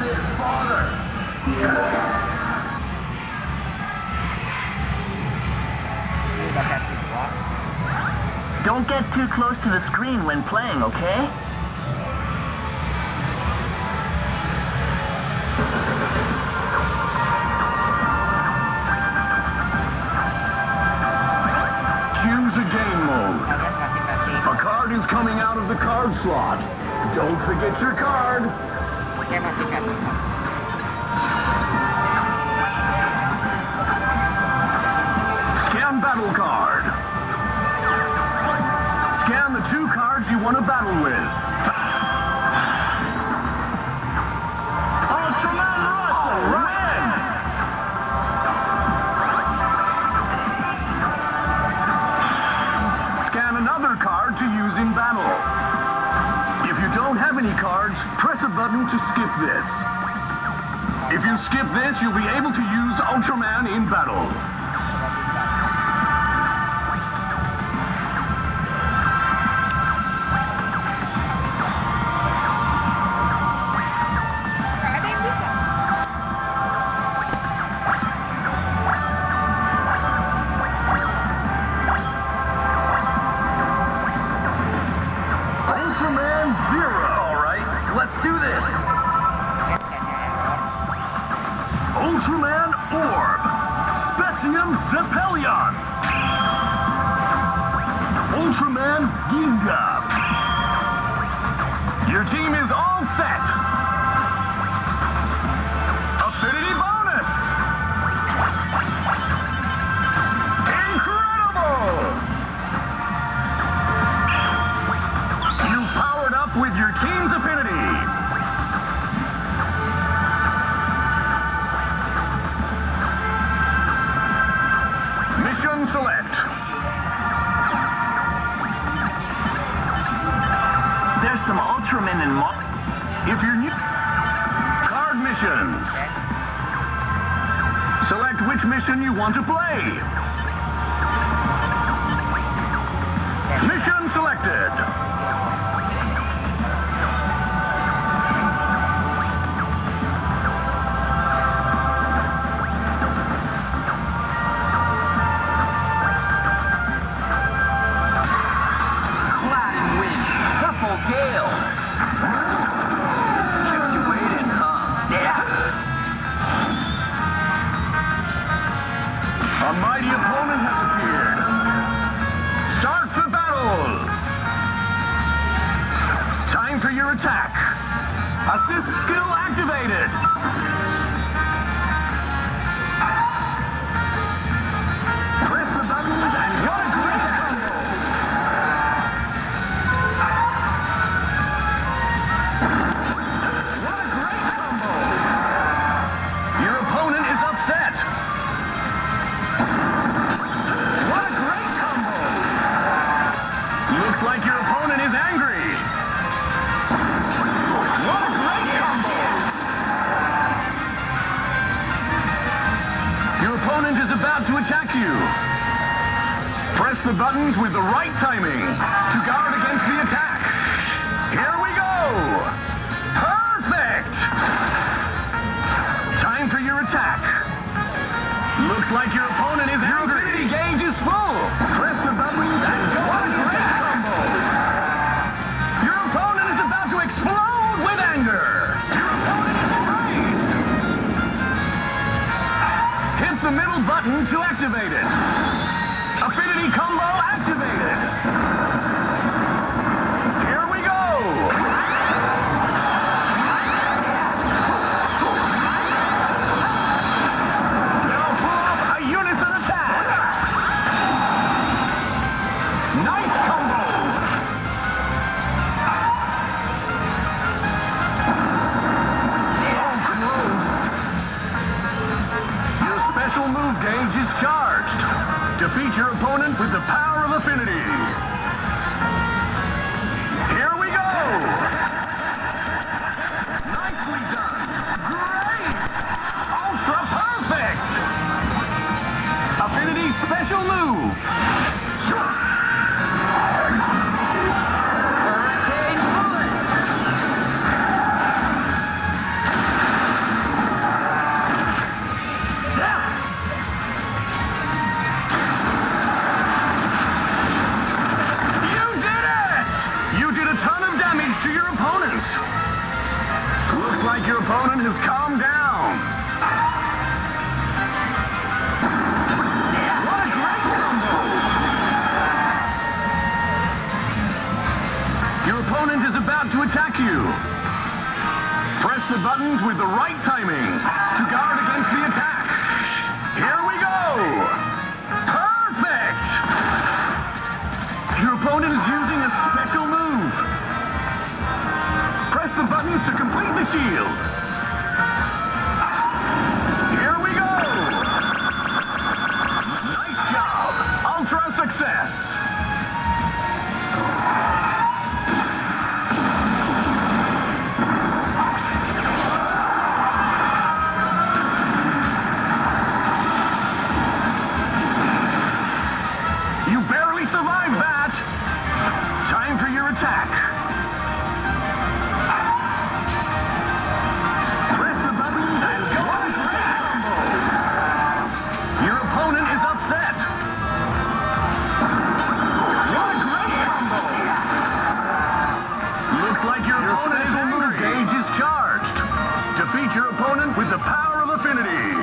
bit farther. udah versi 2 Don't get too close to the screen when playing, okay? Choose a game mode. kita lihat masih versi A card is coming out of the card slot. Don't forget your card. Oke masih versi 1 Scan battle card. Scan the two cards you want to battle with. Scan another card to use in battle. If you don't have any cards, press a button to skip this. If you skip this, you'll be able to use Ultraman in battle. Let's do this. Ultraman Orb. Spacium Zeperion. Ultraman Ginga. Your team is all set. Select. There's some Ultramen and Mo- If you're new, card missions. Select which mission you want to play. Mission selected. A mighty opponent has appeared. Start the battle. Time for your attack. Assist skill activated. Press the buttons with the right timing to guard against the attack. Here we go! Perfect! Time for your attack. Looks like your activated. Affinity combo activated. Here we go. Pull a unison attack. Nice. Your opponent with the power of affinity. like your opponent has calmed down. What a great combo! Your opponent is about to attack you. Press the buttons with the right timing to guard against the attack. Here we go! Perfect! Your opponent is using a special move. Press the buttons shield. defeat your opponent with the power of affinity.